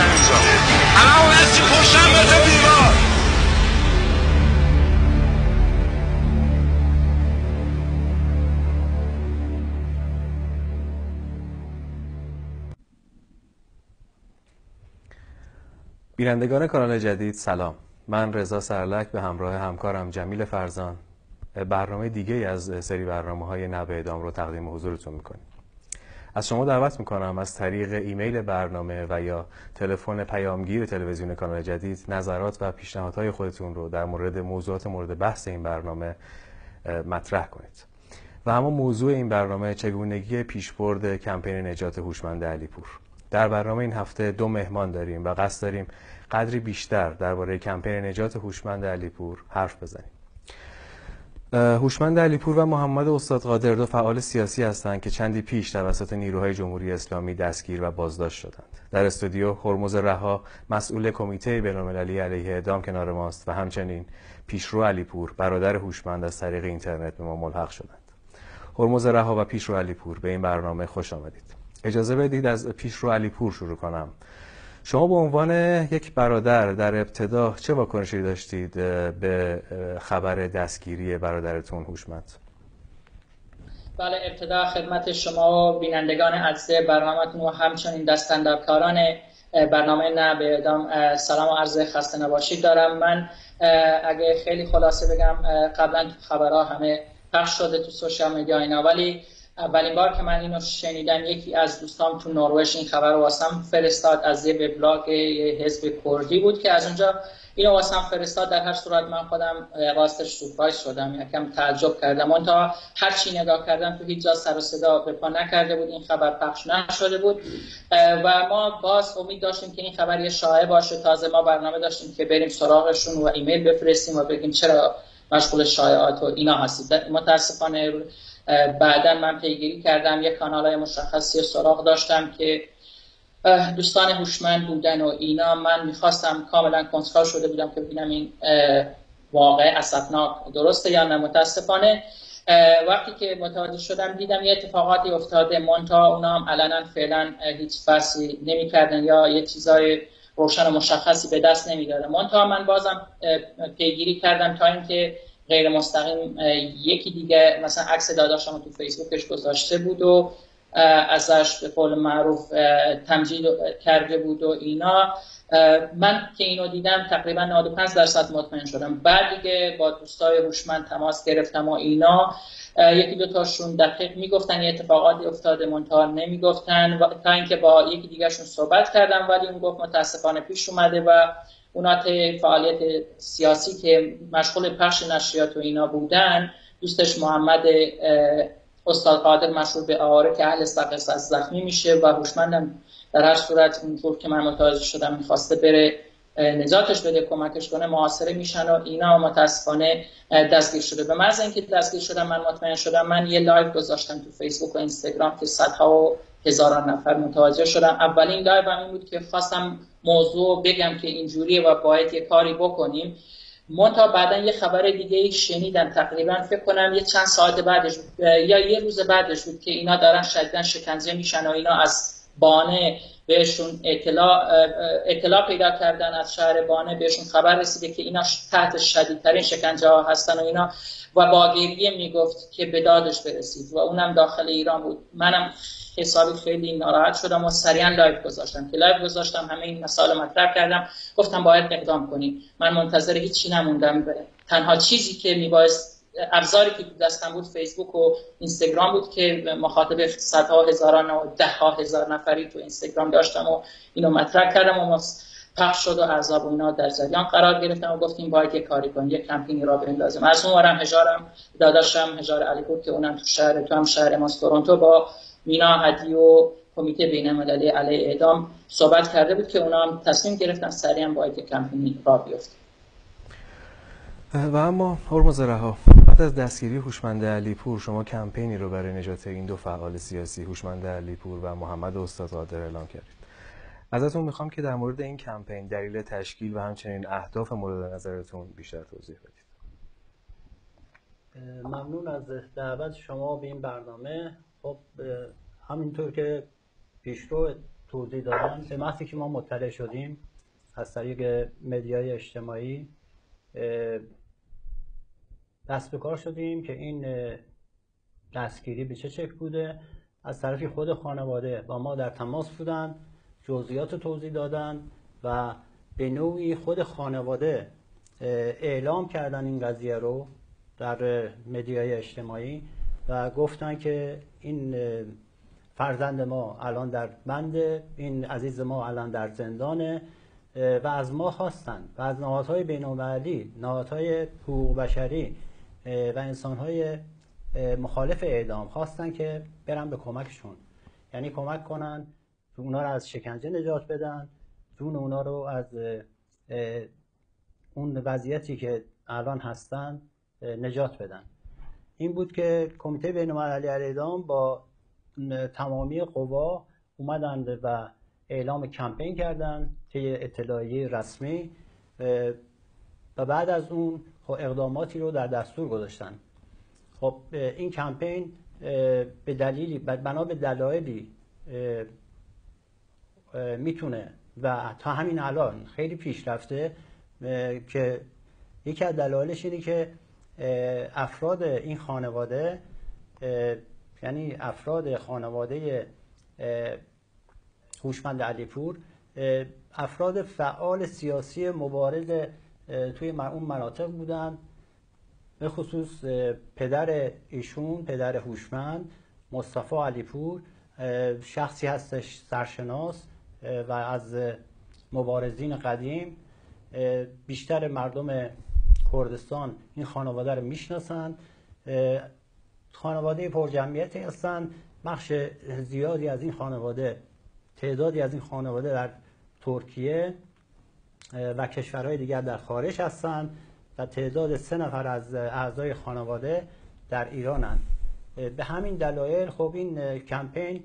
اینجا به تو بینندگان کانال جدید سلام. من رضا سرلک به همراه همکارم جمیل فرزان. برنامه دیگه از سری برنامه های نبه ادام رو تقدیم حضورتون می‌کنیم. از شما دعوت می‌کنم از طریق ایمیل برنامه و یا تلفن پیامگیر تلویزیون کانال جدید نظرات و پیشنهادهای خودتون رو در مورد موضوعات مورد بحث این برنامه مطرح کنید. و اما موضوع این برنامه چگونگی پیشبرد کمپین نجات هوشمند علیپور. در برنامه این هفته دو مهمان داریم و قصد داریم قدری بیشتر درباره کمپین نجات هوشمند علیپور حرف بزنیم. هوشمند علیپور و محمد استاد قادر دو فعال سیاسی هستند که چندی پیش توسط نیروهای جمهوری اسلامی دستگیر و بازداشت شدند. در استودیو هرمز رها مسئول کمیته بین‌المللی علیه اعدام کنار ماست و همچنین پیشرو علیپور برادر هوشمند از طریق اینترنت به ما ملحق شدند. هرمز رها و پیشرو علیپور به این برنامه خوش آمدید. اجازه بدید از پیشرو علیپور شروع کنم. شما به عنوان یک برادر در ابتدا چه واکنشی داشتید به خبر دستگیری برادرتون هوشمند؟ بله ابتدا خدمت شما و بینندگان عزیز برنامهتون و همچنین دستندرکاران برنامه نه به ادام سلام و عرض خسته نباشید دارم. من اگه خیلی خلاصه بگم قبلا تو خبرها همه پخش شده تو سوشال میدیا اینا ولی اولین بار که من اینو شنیدم یکی از دوستام تو نروژ این خبر رو واسم فرستاد از یه وبلاگ حزب کردی بود که از اونجا اینو واسم فرستاد. در هر صورت من خودم راستش سورپرایز شدم یکم تعجب کردم. اون تا هر چی نگاه کردم تو هیچ جا سر و صدا به پا نکرده بود این خبر پخش نشده بود. و ما باز امید داشتیم که این خبر یه شایعه باشه. تازه ما برنامه داشتیم که بریم سراغشون و ایمیل بفرستیم و بگیم چرا مشغول شایعات و اینا هستید. متاسفانه بعدا من پیگیری کردم یک کانال های مشخصی سراغ داشتم که دوستان هوشمند بودن و اینا. من می‌خواستم کاملا کنترل شده بودم که ببینم این واقع اسفناک درسته یا نه. متاسفانه وقتی که متوجه شدم دیدم یه اتفاقاتی افتاده. مونتا اونا هم علنا فعلا هیچ بحثی نمی‌کردن یا یه چیزای روشن و مشخصی به دست نمی‌دادن. مونتا من بازم پیگیری کردم تا اینکه غیر مستقیم یکی دیگه مثلا عکس داداشم تو فیسبوکش گذاشته بود و ازش به قول معروف تمجید کرده بود و اینا. من که اینو دیدم تقریبا 95 درصد مطمئن شدم. بعد دیگه با دوستای هوشمند تماس گرفتم و اینا. یکی دو تاشون دقیق می‌گفتن یه اتفاقاتی افتاده منتها نمی‌گفتن. تا اینکه با یکی دیگهشون صحبت کردم ولی اون گفت متاسفانه پیش اومده و اونا فعالیت سیاسی که مشغول پخش نشریات و اینا بودن دوستش محمد استاد قادر مشهور به آواره که اهل سقزه زخمی میشه و هوشمندم در هر صورت اونطور که من متوجه شدم می‌خواسته بره نجاتش بده کمکش کنه محاصره میشن و اینا متاسفانه دستگیر شده. به محض اینکه دستگیر شدن من مطمئن شدم من یه live گذاشتم تو فیسبوک و اینستاگرام که صدها و هزاران نفر متوجه شدم اولین live این بود که خواستم موضوع بگم که اینجوریه و باید یه کاری بکنیم. منتها بعدا یه خبر دیگه شنیدم تقریبا. فکر کنم یه چند ساعت بعدش یا یه روز بعدش بود که اینا دارن شدیدن شکنجه میشن و اینا از بانه بهشون اطلاع, اطلاع پیدا کردن از شهر بانه. بهشون خبر رسیده که اینا تحت شدیدترین شکنجه ها هستن و اینا. و با گریه می‌گفت که به دادش برسید و اونم داخل ایران بود. منم حسابی خیلی ناراحت شدم و سریعا live گذاشتم. که live گذاشتم همه این مسائل مطرح کردم. گفتم باید اقدام کنیم. من منتظر هیچی نموندم. تنها چیزی که میبایست ابزاری که دستم بود فیسبوک و اینستاگرام بود که مخاطب صدها هزاران و ده ها هزار نفری تو اینستاگرام داشتم و اینو مطرح کردم و پخش شد و عذاب و اینا در جریان قرار گرفتم و گفتیم باید یه کاری کنیم. یه کمپینی را بندازیم از اون ورم هجارم داداشم هجار علی که اونم تو شهر تو هم شهر ماست تورنتو با مینا هدی و کمیته بین المللی علیه اعدام صحبت کرده بود که اونا هم تصمیم گرفتن سریعا باید یک کمپینی را بیفته و اما هرمز رها بعد از دستگیری هوشمند علیپور شما کمپینی رو برای نجات این دو فعال سیاسی هوشمند علیپور و محمد استاد قادر اعلام کردید. ازتون می‌خوام که در مورد این کمپین دلیل تشکیل و همچنین اهداف مورد نظرتون بیشتر توضیح بدید. ممنون از دعوت شما به این برنامه. خب همینطور که پیشرو توضیح دادن به محضی که ما مطلع شدیم از طریق مدیای اجتماعی دست به کار شدیم که این دستگیری به چه شکل بوده. از طرفی خود خانواده با ما در تماس بودن جزئیات توضیح دادن و به نوعی خود خانواده اعلام کردن این قضیه رو در مدیای اجتماعی. و گفتن که این فرزند ما الان در بند این عزیز ما الان در زندانه و از ما خواستن. و از نهادهای بینالمللی نهادهای حقوق بشری و انسانهای مخالف اعدام خواستن که برن به کمکشون. یعنی کمک کنن اونا رو از شکنجه نجات بدن جون اونا رو از اون وضعیتی که الان هستن نجات بدن. این بود که کمیته بینالمللی اعدام با تمامی قوا اومدند و اعلام کمپین کردن طی اطلاعیه رسمی و بعد از اون خب اقداماتی رو در دستور گذاشتن. خب این کمپین به دلیلی بنا به دلایلی می‌تونه و تا همین الان خیلی پیشرفته که یکی از دلایلش اینه که افراد این خانواده یعنی افراد خانواده هوشمند علیپور افراد فعال سیاسی مبارز توی اون مناطق بودن به خصوص پدر ایشون پدر هوشمند مصطفی علیپور شخصی هستش سرشناس و از مبارزین قدیم بیشتر مردم کردستان این خانواده رو می‌شناسن خانواده پرجمعیتی هستن بخش زیادی از این خانواده تعدادی از این خانواده در ترکیه و کشورهای دیگر در خارج هستند و تعداد سه نفر از اعضای خانواده در ایرانند به همین دلایل خب این کمپین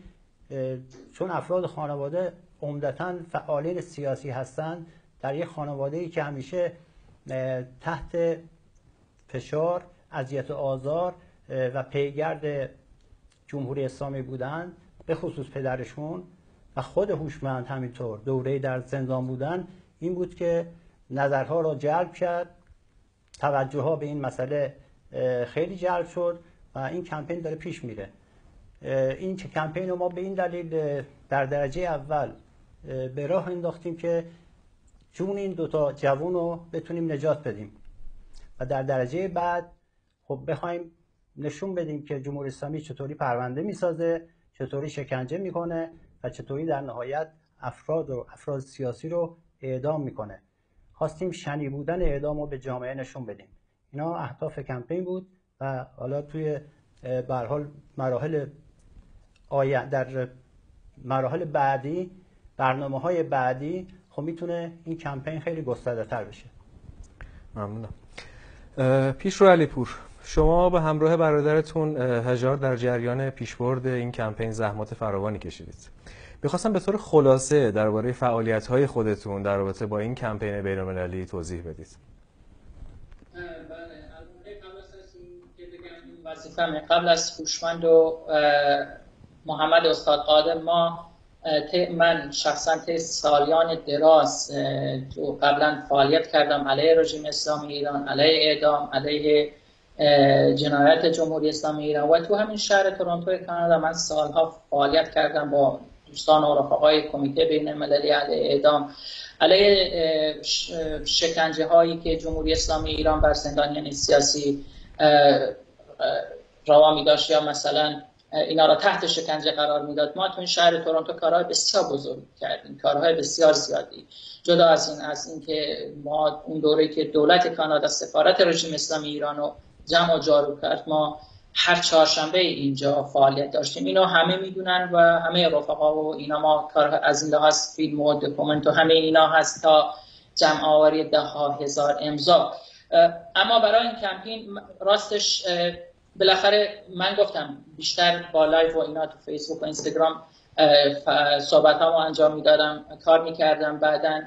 چون افراد خانواده عمدتا فعالین سیاسی هستند در یک خانواده ای که همیشه تحت فشار اذیت و آزار و پیگرد جمهوری اسلامی بودن به خصوص پدرشون و خود هوشمند همینطور دوره در زندان بودن این بود که نظرها را جلب کرد. توجه ها به این مسئله خیلی جلب شد و این کمپین داره پیش میره. این کمپین رو ما به این دلیل در درجه اول به راه انداختیم که جون این دوتا جوون رو بتونیم نجات بدیم. و در درجه بعد خب بخوایم نشون بدیم که جمهوری اسلامی چطوری پرونده می‌سازه چطوری شکنجه می‌کنه و چطوری در نهایت افراد و افراد سیاسی رو اعدام می‌کنه. خواستیم شنی بودن اعدام رو به جامعه نشون بدیم. اینا اهداف کمپین بود و حالا توی حال مراحل آیا در مراحل بعدی برنامه های بعدی خب می‌تونه این کمپین خیلی گسترده تر بشه. ممنونم. پیش رو علی پور شما به همراه برادرتون هجار در جریان پیشبرد این کمپین زحمات فراوانی کشیدید. می‌خواستم به طور خلاصه درباره فعالیت های خودتون در رابطه با این کمپین بین توضیح بدید. بله. قبل از هوشمند و محمد استاد قادم ما من شخصا سالیان دراز قبلا فعالیت کردم علیه رژیم اسلامی ایران علیه اعدام علیه جنایت جمهوری اسلامی ایران و تو همین شهر تورنتو کانادا من سالها فعالیت کردم با دوستان و رفقای کمیته بین المللی علیه اعدام علیه شکنجه هایی که جمهوری اسلامی ایران بر زندانیان سیاسی روا می داشت یا مثلا اینا را تحت شکنجه قرار می‌داد. ما تو این شهر تورنتو کارهای بسیار بزرگ کردیم کارهای بسیار زیادی. جدا از این از اینکه ما اون دوره که دولت کانادا سفارت رژیم اسلامی ایران رو جمع و جارو کرد ما هر چهارشنبه اینجا فعالیت داشتیم. اینا همه می‌دونن و همه رفقا و اینا ما کار از این لحاظ فیلم و document و همه اینا هست تا جمع آوری ده ها هزار امضا اما برای این کمپین راستش بالاخره من گفتم بیشتر با live و اینا تو فیسبوک و اینستاگرام صحبت رو انجام می‌دادم کار می‌کردم. بعدا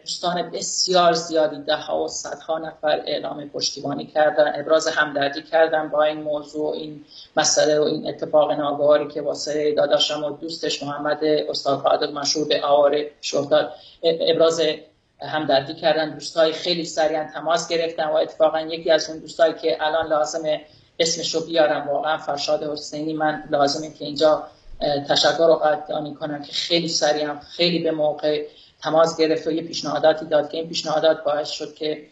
دوستان بسیار زیادی ده ها و صدها نفر اعلام پشتیبانی کردن ابراز همدردی کردن با این موضوع این مسئله و این اتفاق ناگواری که واسه داداشم و دوستش محمد استاد قادر مشهور به آواره شهداد ابراز همدردی کردن. دوستای خیلی سریعا تماس گرفتن و اتفاقا یکی از اون دوستایی که الان لازمه اسمش رو بیارم. واقعا فرشاد حسینی من لازمه که اینجا تشکر و قدردانی کنم که خیلی سریع خیلی به موقع تماس گرفت و یه پیشنهاداتی داد که این پیشنهادات باعث شد که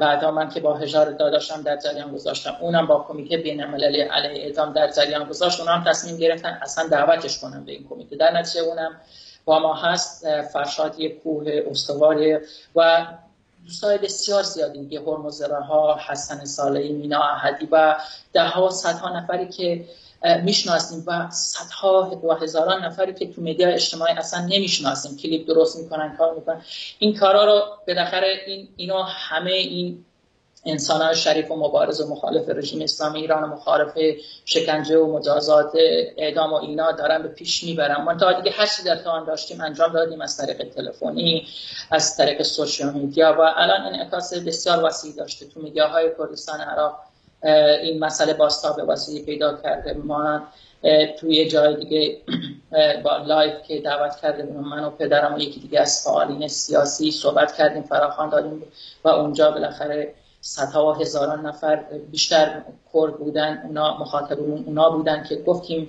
بعدا من که با هجار داداشم در جریان گذاشتم. اونم با کمیته بین المللی علیه اعدام در جریان گذاشت. اونم تصمیم گرفتن اصلا دعوتش کنم به این کمیته. در نتیجه اونم با ما هست فرشاد یک کوه استواری و دوستای بسیار زیادی دیگه ها حسن سالی مینا احدی و ده ها و صدها نفری که می‌شناسیم و صدها و هزاران نفری که تو مدیا اجتماعی اصلا نمی‌شناسیم. کلیپ درست می‌کنن کار می‌کنن. این کارا رو بالاخره این اینا همه این انسان های شریف و مبارز و مخالف رژیم اسلامی ایران و مخالف شکنجه و مجازات اعدام و اینا دارن به پیش می‌برن. من تا دیگه هر در توان داشتیم انجام دادیم از طریق تلفنی از طریق سوشیال میدیا و الان انعکاس بسیار وسیعی داشته. تو میدیاهای کردستان عراق این مسئله باستا به وسیله پیدا کرده. ما توی جای دیگه با live که دعوت کرده بودم من و پدرم و یکی دیگه از فعالین سیاسی صحبت کردیم فراخوان دادیم و اونجا بالاخره صدها و هزاران نفر بیشتر کرد بودن اونا مخاطبون اونا بودن که گفتیم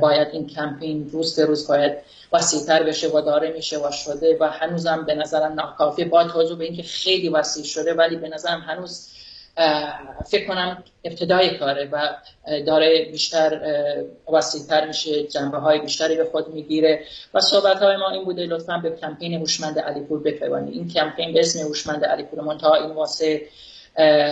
باید این کمپین روز به روز باید وسیعتر بشه و داره میشه و شده و هنوزم به نظرم ناکافی. با توجه به اینکه خیلی وسیع شده ولی به نظرم هنوز فکر کنم ابتدای کاره و داره بیشتر وسیعتر میشه جنبه های بیشتری به خود می‌گیره. و صحبت های ما این بوده لطفا به کمپین هوشمند علیپور بپیوندید. این کمپین به اسم هوشمند علیپور منتها این واسه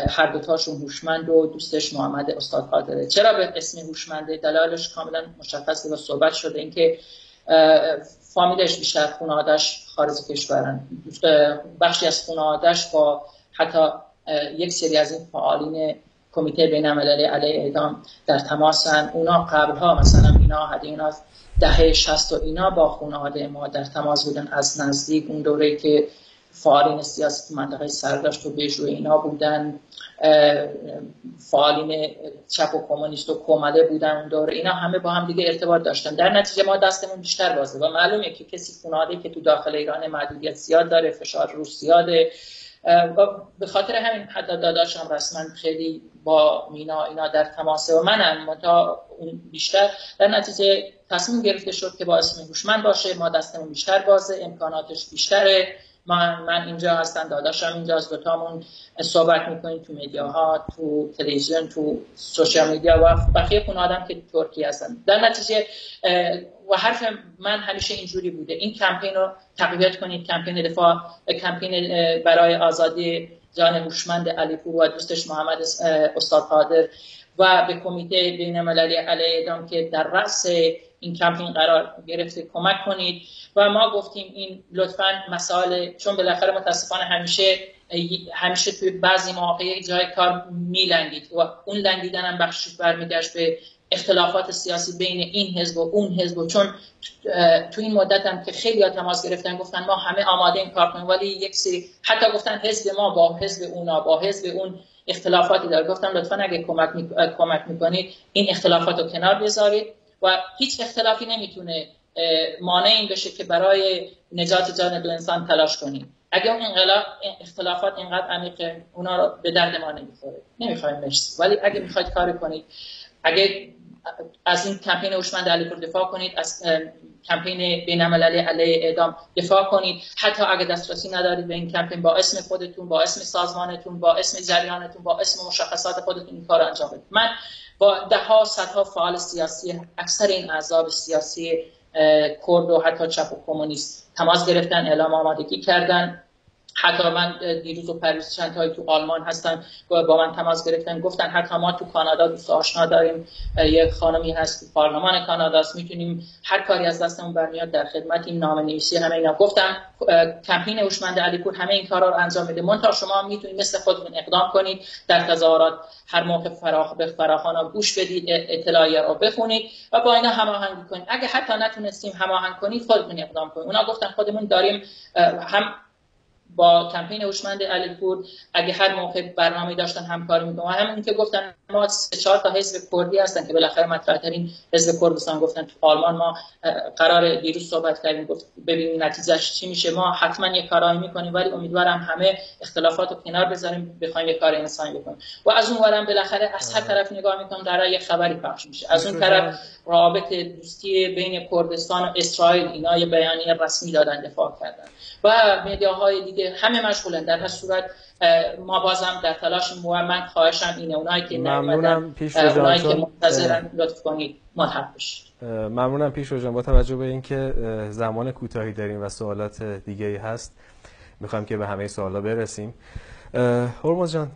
هر دوتاشون هوشمند و دوستش محمد استاد قادره. چرا به اسم هوشمنده دلالش کاملا مشخصه و صحبت شده؟ اینکه فامیلش بیشتر خانوادش خارج کشورن. بخشی از خانوادش با حتی یک سری از این فعالین کمیته بین المللی علیه اعدام در تماسن اونا قبلها مثلا اینا حد اینا دهه شست و اینا با خانواده ما در تماس بودن از نزدیک. اون دوره که فعالین سیاسی منطقه سرداشت و بیجو اینا بودن فعالین چپ و کمونیست و کمده بودن اون دوره. اینا همه با هم دیگه ارتباط داشتن. در نتیجه ما دستمون بیشتر بازه و معلومه که کسی خانواده که تو داخل ایران محدودیت زیاد داره فشار روش زیاده. به خاطر همین حتی داداشم رسما خیلی با مینا اینا در تماسه و منم. تا اون بیشتر در نتیجه تصمیم گرفته شد که با اسم هوشمند باشه. ما دستمون بیشتر بازه. امکاناتش بیشتره. من, من اینجا هستم داداشم اینجا از دوتامون صحبت می‌کنیم تو میدیاها تو تلویزیون تو سوشال میدیا و بقیه خون آدم که ترکیه هستن. در نتیجه و حرف من همیشه اینجوری بوده. این کمپین رو تقویت کنید. کمپین دفاع کمپین برای آزادی جان هوشمند علیپور و دوستش محمد استاد قادر و به کمیته بین المللی علیه اعدام که در رأس این کمپین قرار گرفته کمک کنید. و ما گفتیم این لطفا مسائل چون بالاخره متاسفانه همیشه همیشه توی بعضی مواقع جای کار میلنگید و اون لنگیدن هم بخشش برمیگشت به اختلافات سیاسی بین این حزب و اون حزب. و چون تو این مدت هم که خیلی ها تماس گرفتن گفتن ما همه آماده این کار کنیم. ولی یک سری حتی گفتن حزب ما با حزب اونا با حزب اون اختلافاتی داره. گفتم لطفا اگه کمک, می... کمک می‌کنید این اختلافات رو کنار بذارید. و هیچ اختلافی نمی‌تونه مانع این بشه که برای نجات جان دو انسان تلاش کنیم. اگه اون اختلافات اینقدر عمیقه اونا رو به درد ما نمی‌خوره. نمی‌خوایم مرسی. ولی اگه می‌خواید کاری کنید اگه از این کمپین هوشمند علیپور دفاع کنید از کمپین بین المللی علیه اعدام دفاع کنید. حتی اگه دسترسی ندارید به این کمپین با اسم خودتون با اسم سازمانتون با اسم جریانتون با اسم مشخصات خودتون این کار انجام بدید. من با ده ها صدها فعال سیاسی اکثر این اعضاب سیاسی کرد و حتی چپ و کمونیست تماس گرفتن اعلام آمادگی کردن. حتی من دیروز و پریز چند تایی تو آلمان هستن با من تماس گرفتن گفتن حتی ما تو کانادا دوست آشنا داریم. یک خانمی هست تو پارلمان کانادا است می‌تونیم هر کاری از دستمون برمیاد در خدمت این نام نویسی همه اینا. گفتم کمپین هوشمند علیپور همه این کارا رو انجام میده. منتها شما می‌تونید مثل خودتون اقدام کنید در تظاهرات هر موقع فراخ به فراخوانا گوش بدید اطلاعیه رو بخونید و با اینا هماهنگی کنید. اگه حتی نتونستیم هماهنگ کنید خودتون اقدام کنید. اونا گفتن خودمون داریم هم با کمپین هوشمند علیپور اگه هر موقع برنامه داشتن همکاری می‌کنن همین که گفتن ما سه چهار تا حزب کردی هستن که بالاخره مطرح ترین حزب کردستان گفتن تو آلمان ما قرار دیروز صحبت کردیم گفت ببینیم نتیجهش چی میشه. ما حتما یه کارایی می‌کنیم ولی امیدوارم همه اختلافات رو کنار بذاریم بخوایم یه کار انسانی بکنیم. و از اون ورم بالاخره از هر طرف نگاه می‌کنم در یه خبری پخش میشه. از اون طرف رابط دوستی بین کردستان و اسرائیل اینا یه بیانیه رسمی دادن دفاع کردن. و های دیگه همه مشغولن. در هر صورت ما بازم در تلاش من خواهشم اینه. اونایی که ممنونم پیش اونایی که منتظرن لطف کنید ملحق بشید. ممنونم پیش جان. با توجه به اینکه زمان کوتاهی داریم و سوالات دیگه هست می‌خوایم که به همه سوالا برسیم. هرمز جان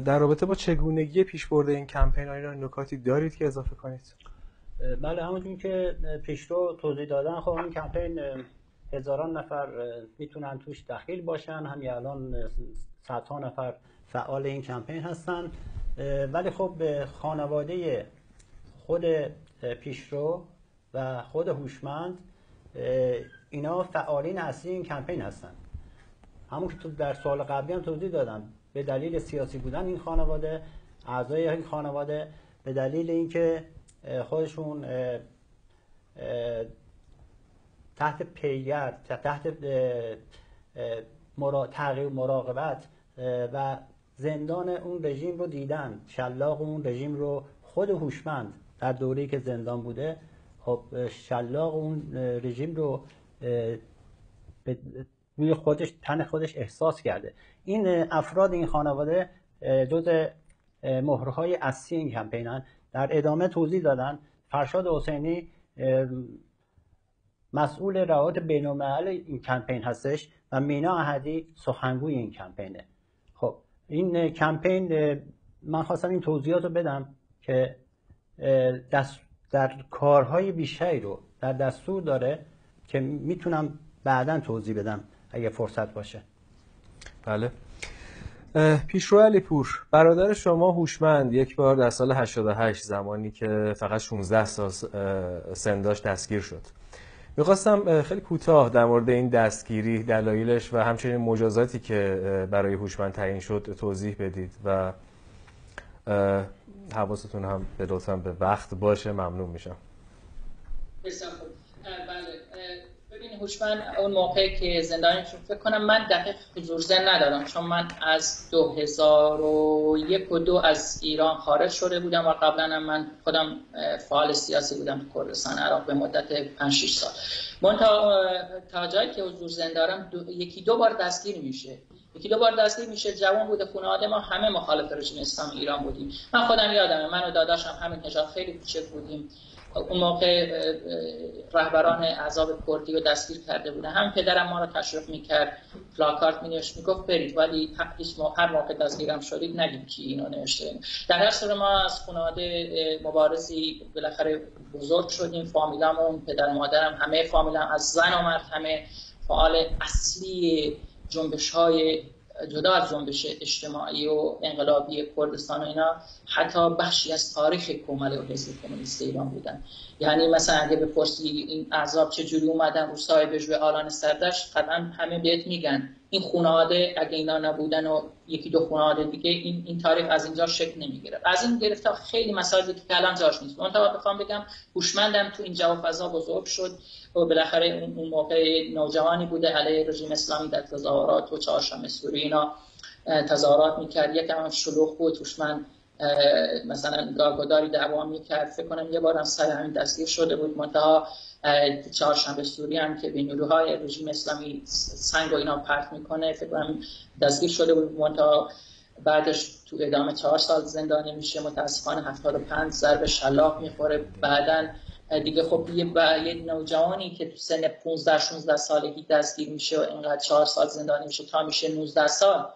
در رابطه با چگونگی پیش برده این کمپین آیا نکاتی دارید که اضافه کنید؟ بله همونجور که پیشرو توضیح دادن خب این کمپین هزاران نفر می‌تونن توش دخیل باشن. همین الان صدها نفر فعال این کمپین هستن. ولی خب خانواده خود پیشرو و خود هوشمند اینا فعالین اصلی این کمپین هستن. همون که تو در سوال قبلی هم توضیح دادم. به دلیل سیاسی بودن این خانواده اعضای این خانواده به دلیل اینکه خودشون تحت پیگر تحت تغییر مراقبت و زندان اون رژیم رو دیدن شلاق اون رژیم رو خود هوشمند در دوره‌ای که زندان بوده خب شلاق اون رژیم رو روی خودش تن خودش احساس کرده. این افراد این خانواده جز مهرهای اصلی این کمپینن. در ادامه توضیح دادن فرشاد حسینی مسئول روابط بین این کمپین هستش و مینا احدی سخنگوی این کمپینه. خب این کمپین من خواستم این توضیحات رو بدم که دست در کارهای بیشتری رو در دستور داره که می‌تونم بعدا توضیح بدم اگه فرصت باشه. بله. پیشرو علی پور برادر شما هوشمند یک بار در سال 88 زمانی که فقط 16 سال سن داشت دستگیر شد. می‌خواستم خیلی کوتاه در مورد این دستگیری دلایلش و همچنین مجازاتی که برای هوشمند تعیین شد توضیح بدید و حواستون هم به لطفا به وقت باشه. ممنون میشم. هوشمند اون موقع که زندانی شد فکر کنم من دقیق حضور زن ندارم چون من از 2001 و دو از ایران خارج شده بودم و قبلا من خودم فعال سیاسی بودم تو کردستان عراق به مدت 5 6 سال. من تا, تا جایی که حضور زن دارم یکی دو بار دستگیر میشه. یکی دو بار دستگیر میشه جوان بوده خانواده ما همه مخالف رژیم اسلام ایران بودیم. من خودم یادمه من و داداشم همین نجات خیلی کوچک بودیم. اون موقع رهبران عذاب کردی رو دستگیر کرده بودن هم پدرم ما رو تشریف می‌کرد پلاکارت مینوشت می‌گفت برید. ولی هر موقع دستگیرم شدید نگید کی اینو نوشته. در هر ما از خانواده مبارزی بالاخره بزرگ شدیم. فامیلامون پدر مادرم همه فامیلم از زن و مرد همه فعال اصلی جنبش های جدا از جنبش اجتماعی و انقلابی کردستان و اینا حتی بخشی از تاریخ کومل و حزب کمونیست ایران بودن. یعنی مثلا اگه بپرسی این اعضاب چجوری اومدن رو صاحبش به آلان سردشت قطعا همه بهت میگن. این خانواده اگه اینا نبودن و یکی دو خانواده دیگه این, این تاریخ از اینجا شکل نمی‌گیره از این گرفته خیلی مسائلی که الان جاش نیست. منتها بخوام بگم هوشمندم تو این جواب فضا بزرگ شد و بالاخره اون موقع نوجوانی بوده علیه رژیم اسلامی در تظاهرات و چهارشنبه سوری اینا تظاهرات می‌کرد. یکم شلوغ بود هوشمند مثلا گاگوداری دعوا می‌کرد. فکر کنم یه بارم سر همین دستگیر شده بود. منتها چهارشنبه سوری هم که به نیروهای رژیم اسلامی سنگ و اینا پرت می‌کنه فکر کنم دستگیر شده بود. منتها بعدش تو ادامه چهار سال زندانی میشه. متاسفانه 75 ضرب شلاق می‌خوره. بعدا دیگه خب یه, یه نوجوانی که تو سن 15 16 سالگی دستگیر میشه و اینقدر چهار سال زندانی میشه تا میشه 19 سال.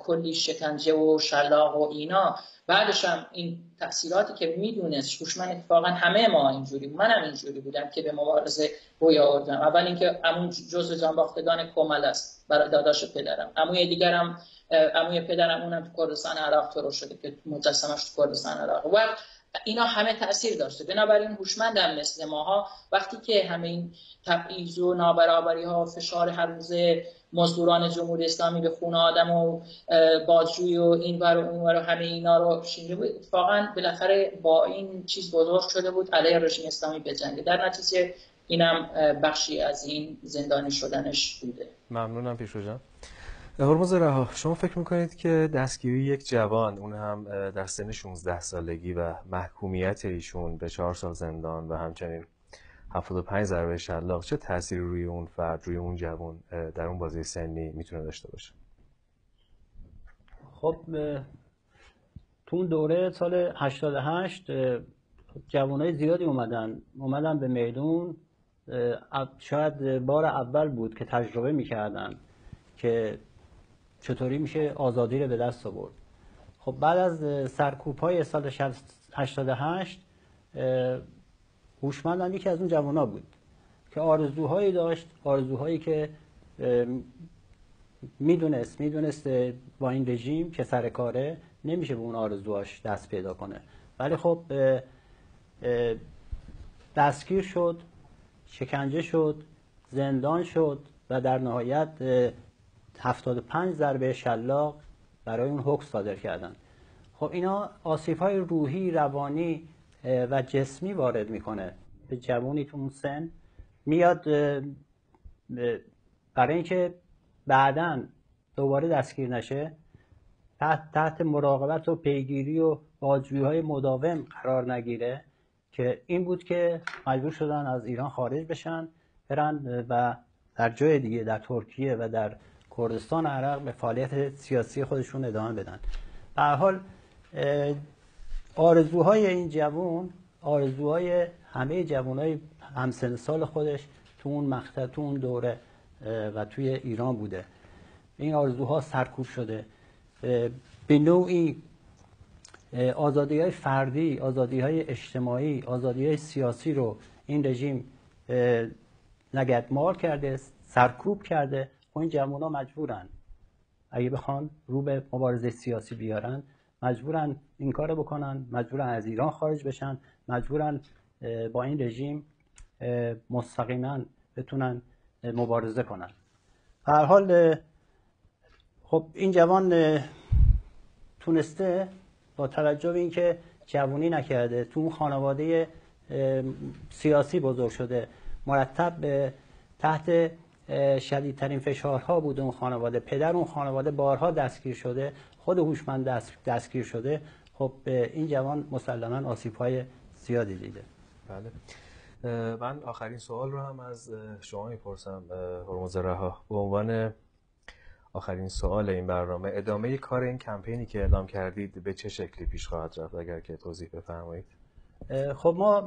کلی شکنجه و شلاق و اینا. بعدش هم این تاثیراتی که می‌دونست هوشمند اتفاقا همه ما اینجوری منم اینجوری بودم که به مبارزه روی آوردم. اول اینکه همون جزء جانباختگان کمل است برای داداش پدرم. اموی دیگرم عموی پدرم اونم تو کردستان عراق ترور شده که مجسمش تو کردستان عراق. و اینا همه تاثیر داشته. بنابراین هوشمندم مثل ماها. وقتی که همه این تبعیض و نابرابری ها و فشار هر روزه مزدوران جمهوری اسلامی به خون آدم و بازجوی و این ور و اون و همه اینا رو شینده بود اتفاقا بالاخره با این چیز بزرگ شده بود. علیه رژیم اسلامی بجنگه در نتیجه اینم بخشی از این زندانی شدنش بوده. ممنونم پیشو جان. هرمز رها. شما فکر می‌کنید که دستگیری یک جوان اون هم در سن 16 سالگی و محکومیت ایشون به چهار سال زندان و همچنین 75 ضربه شلاق چه تأثیری روی اون فرد روی اون جوان در اون بازی سنی می‌تونه داشته باشه؟ خب تو اون دوره سال 88 جوانای زیادی اومدن. اومدن به میدون. شاید بار اول بود که تجربه می‌کردن که چطوری میشه آزادی رو به دست آورد؟ خب بعد از سرکوب های سال 88 هوشمندم یکی از اون جوانا بود که آرزوهایی داشت آرزوهایی که می‌دونست می‌دونست با این رژیم که سر کاره نمیشه به اون آرزوهاش دست پیدا کنه. ولی خب دستگیر شد شکنجه شد زندان شد و در نهایت 75 ضربه شلاق برای اون حکم صادر کردن. خب اینا آسیب های روحی روانی و جسمی وارد می‌کنه. به جوونی تو اون سن میاد برای اینکه بعدا دوباره دستگیر نشه تحت, تحت مراقبت و پیگیری و بازجویی های مداوم قرار نگیره که این بود که مجبور شدن از ایران خارج بشن برن و در جای دیگه در ترکیه و در کردستان عراق به فعالیت سیاسی خودشون ادامه بدن. به حال آرزوهای این جوون آرزوهای همه جوانای همسن سال خودش تو اون مقطع تو اون دوره و توی ایران بوده. این آرزوها سرکوب شده. به نوعی آزادی های فردی آزادی های اجتماعی آزادی های سیاسی رو این رژیم نگدمال کرده سرکوب کرده. و این ها مجبورن. اگه بخوان رو به مبارزه سیاسی بیارن مجبورن این کار بکنن مجبورن از ایران خارج بشن مجبورن با این رژیم مستقیما بتونن مبارزه کنن. هر حال خب این جوان تونسته با توجه به اینکه جوونی نکرده تو اون خانواده سیاسی بزرگ شده مرتب تحت شدیدترین فشارها بود اون خانواده. پدر اون خانواده بارها دستگیر شده خود هوشمند دست، دستگیر شده. خب این جوان مسلما آسیب های زیادی دیده. بله. من آخرین سوال رو هم از شما می‌پرسم هرمز رها. به عنوان آخرین سوال این برنامه ادامه کار این کمپینی که اعلام کردید به چه شکلی پیش خواهد رفت؟ اگر که توضیح بفرمایید. خب ما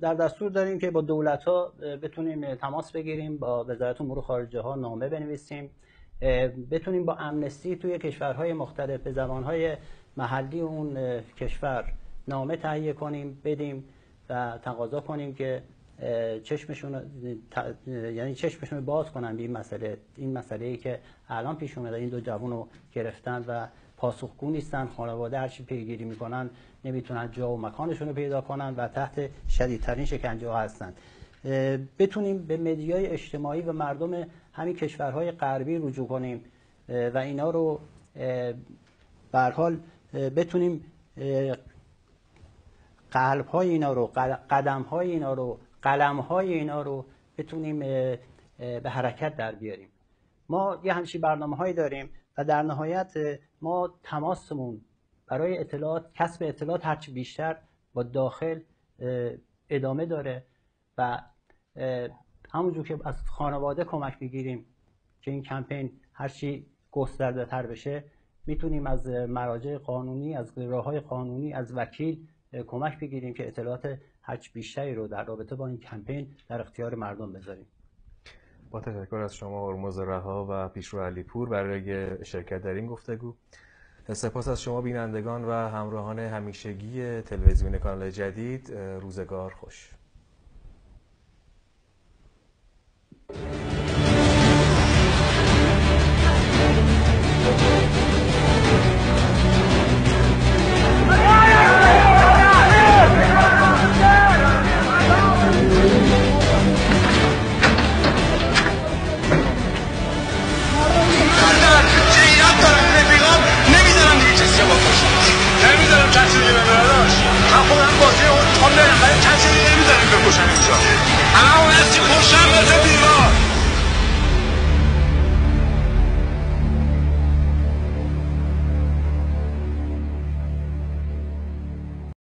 در دستور داریم که با دولت ها بتونیم تماس بگیریم با وزارت امور خارجه ها نامه بنویسیم. بتونیم با امنستی توی کشورهای مختلف به زبانهای محلی اون کشور نامه تهیه کنیم بدیم و تقاضا کنیم که چشمشون یعنی چشمشون باز کنن به این مسئله. این مسئله ای که الان پیش اومده این دو جوان رو گرفتن و پاسخگو نیستن خانواده هرچی پیگیری می‌کنن نمی‌تونن جا و مکانشون رو پیدا کنن و تحت شدیدترین شکنجه ها هستن. بتونیم به مدیای اجتماعی و مردم همین کشورهای غربی رجوع کنیم و اینا رو به حال بتونیم قلب های اینا رو قدم های اینا رو قلم های اینا رو بتونیم به حرکت در بیاریم. ما یه همچین برنامه هایی داریم. و در نهایت ما تماسمون برای اطلاعات کسب اطلاعات هرچی بیشتر با داخل ادامه داره و همونجور که از خانواده کمک بگیریم که این کمپین هرچی گسترده تر بشه می‌تونیم از مراجع قانونی از راه های قانونی از وکیل کمک بگیریم که اطلاعات هرچی بیشتری رو در رابطه با این کمپین در اختیار مردم بذاریم. با تشکر از شما هرمز رها و پیشرو علیپور برای شرکت در این گفتگو. سپاس از شما بینندگان و همراهان همیشگی تلویزیون کانال جدید روزگار خوش. اینجا